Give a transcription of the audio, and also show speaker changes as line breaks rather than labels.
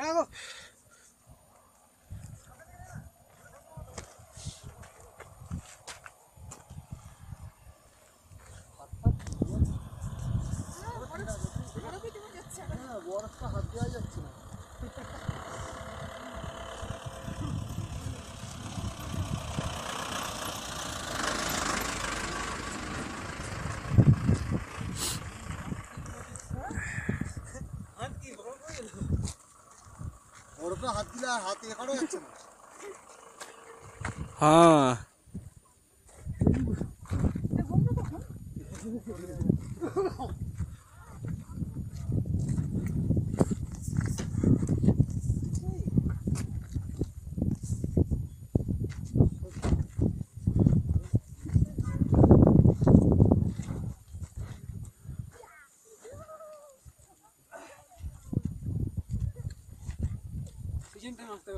গো
বরফটা হাত দেওয়া যাচ্ছে। না বরফে হাত দিলে আর হাত এ করা যাচ্ছে না।
হ্যাঁ।
suficiente no te